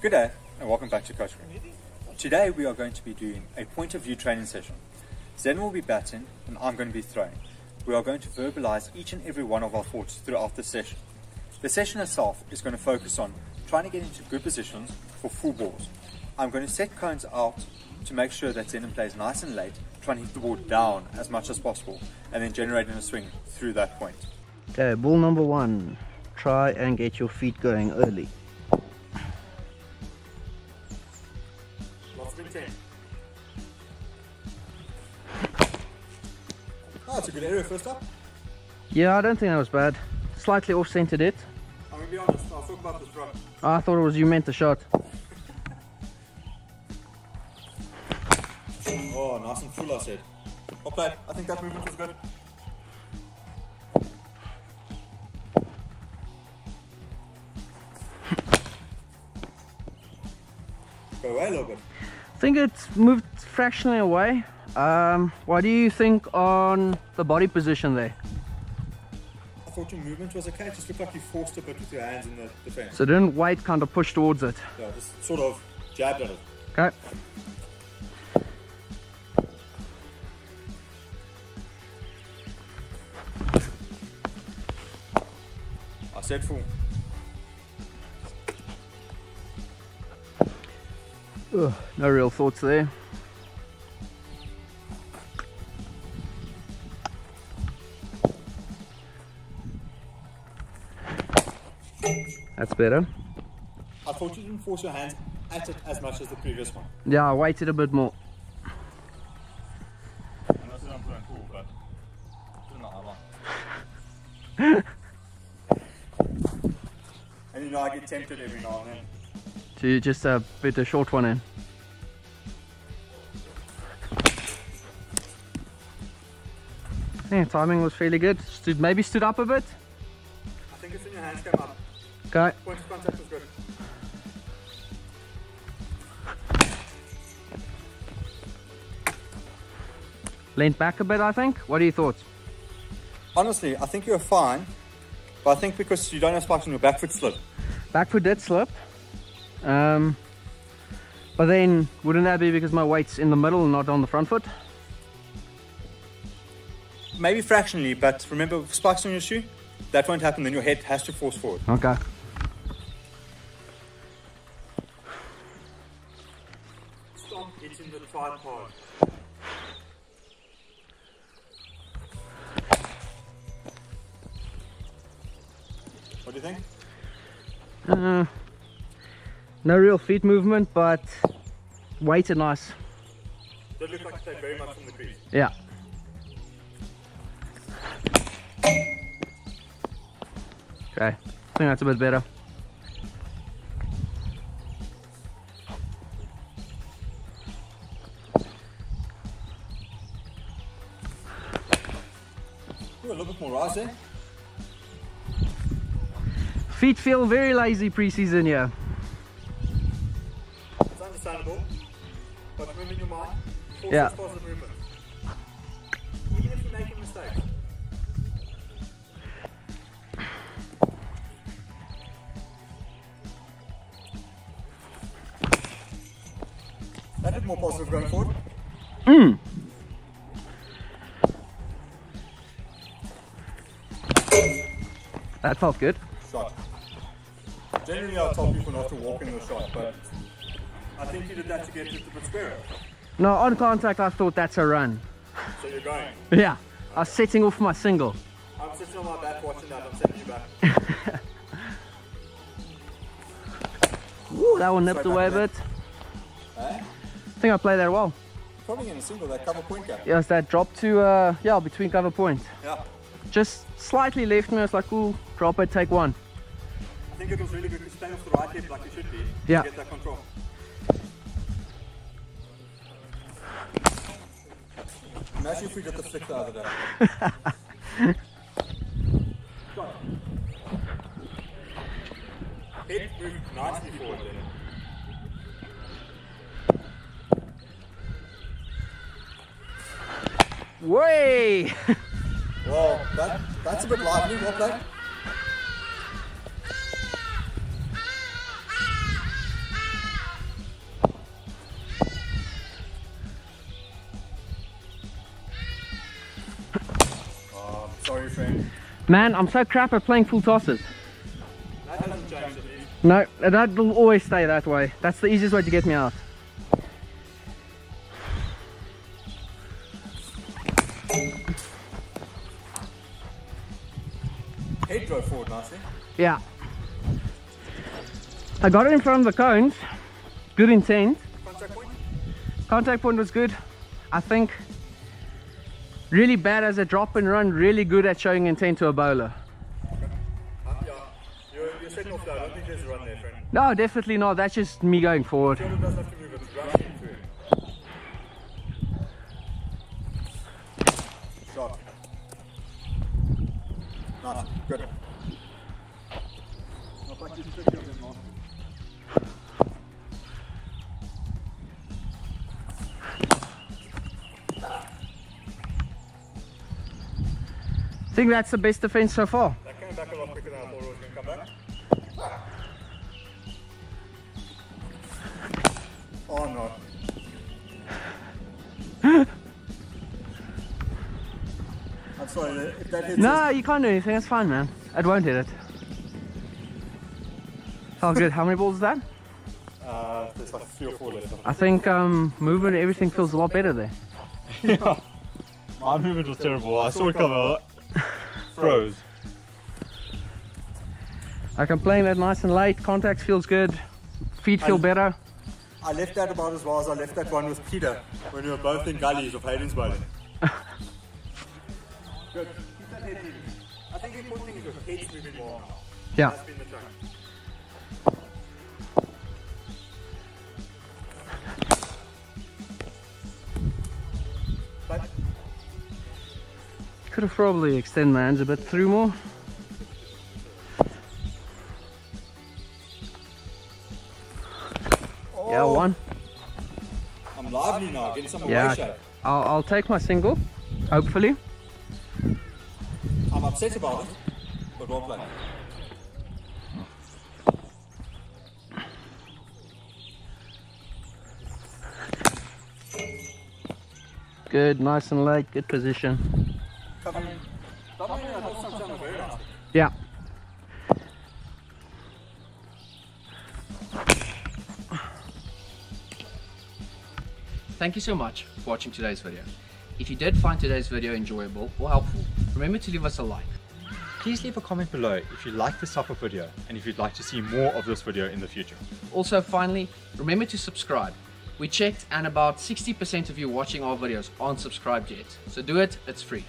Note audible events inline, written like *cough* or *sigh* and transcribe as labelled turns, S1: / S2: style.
S1: Good day and welcome back to Coach Room. Today we are going to be doing a point of view training session. Zen will be batting and I'm going to be throwing. We are going to verbalize each and every one of our thoughts throughout the session. The session itself is going to focus on trying to get into good positions for full balls. I'm going to set cones out to make sure that Zenon plays nice and late, trying to hit the ball down as much as possible, and then generating a swing through that point.
S2: Okay, ball number one. Try and get your feet going early.
S1: Lots of intent. Oh, ah, that's a good area first up.
S2: Yeah, I don't think that was bad. Slightly off-centered it.
S1: I'm going to be honest, I'll talk about this drop.
S2: I thought it was you meant the shot.
S1: Oh, nice and full, I said. Well played. I think that movement was good. Go away a little bit.
S2: I think it's moved fractionally away. Um, what do you think on the body position there?
S1: I thought your movement was okay. It just looked like you forced a bit with your hands in the defense.
S2: So didn't weight kind of push towards it.
S1: Yeah, just sort of jabbed at it.
S2: Okay.
S1: I said full.
S2: Ugh, no real thoughts there. That's better.
S1: I thought you didn't force your hands at it as much as the previous one.
S2: Yeah, I waited a bit more.
S1: I'm not saying I'm playing cool, but it's not And you know, I get tempted every now and then.
S2: To just uh, bit a short one in. Yeah, timing was fairly good. Stood maybe stood up a bit.
S1: I think it's when your hands come up.
S2: Okay.
S1: Point of contact was good.
S2: Leaned back a bit, I think. What are your thoughts?
S1: Honestly, I think you're fine, but I think because you don't have spikes on your back foot slip.
S2: Back foot did slip. Um, but then, wouldn't that be because my weight's in the middle and not on the front foot?
S1: Maybe fractionally, but remember, spikes on your shoe, that won't happen, then your head has to force forward.
S2: Okay.
S1: Stop hitting the tripod. What do you think?
S2: Uh, no real feet movement, but weighted nice.
S1: Did look like played very much from the crease.
S2: Yeah. Okay, I think that's a bit better.
S1: Ooh, a little bit more rise there. Eh?
S2: Feet feel very lazy preseason here.
S1: It's understandable, but in your mind, force
S2: Yeah.
S1: positive movement. Even if you're making mistakes. That more positive going forward. Hmm.
S2: That felt good.
S1: Shot. Generally, I tell people not to walk in the shot, but I think you did that to get bit squarer.
S2: No, on contact, I thought that's a run.
S1: So you're going.
S2: Yeah, I was setting off my single.
S1: I'm sitting on my back watching that. I'm sending you back. *laughs*
S2: Ooh, that one nipped
S1: Straight
S2: away a bit.
S1: Eh?
S2: I think I played that well.
S1: Probably in a single, that cover point gap.
S2: Yeah, it's that drop to, uh, yeah, between cover point.
S1: Yeah.
S2: Just slightly left me, I was like, ooh, drop it, take one.
S1: I think it was really good because playing off the right hip like you should be.
S2: Yeah.
S1: To get that control. Imagine if we did the flick out of day. Shot. Moved nicely forward there.
S2: Way!
S1: Well, that, that's a bit lively.
S2: Man, I'm so crap at playing full tosses.
S1: That hasn't changed.
S2: No, that will always stay that way. That's the easiest way to get me out.
S1: Head drove forward nicely.
S2: Yeah. I got it in front of the cones. Good intent.
S1: Contact point.
S2: Contact point was good. I think really bad as a drop and run, really good at showing intent to a bowler. No, definitely not. That's just me going forward.
S1: Shot. Nice. Good. Not like you took your them off.
S2: I think that's the best defense so far.
S1: That came back a lot quicker than I thought it was going to come back. Oh no. I'm sorry, if that hits
S2: No, you can't do anything. That's fine, man. It won't hit it. Oh, good. How many balls is that?
S1: uh, there's like three or four left.
S2: I think um, movement, everything feels a lot better there. *laughs*
S1: My movement was terrible. I saw it come out. Froze.
S2: I can playing that nice and late. Contact feels good. Feet feel
S1: And-
S2: better.
S1: I left that about as well as I left that one with Peter when we were both in gullies of Hayden's bowling. *laughs* Good. Keep that head. I think the important thing is your head's moving more now.
S2: Yeah. Could have probably extended my hands a bit through more. Yeah,
S1: oh.
S2: one.
S1: I'm lively now, getting some
S2: Yeah.
S1: away shape.
S2: I'll, I'll take my single, hopefully.
S1: I'm upset about it, but well played.
S2: Good, nice and late, good position. Yeah.
S3: Thank you so much for watching today's video. If you did find today's video enjoyable or helpful, remember to leave us a like.
S4: Please leave a comment below if you like this type of video and if you'd like to see more of this video in the future.
S3: Also, finally, remember to subscribe. We checked and about 60% of you watching our videos aren't subscribed yet. So do it, it's free.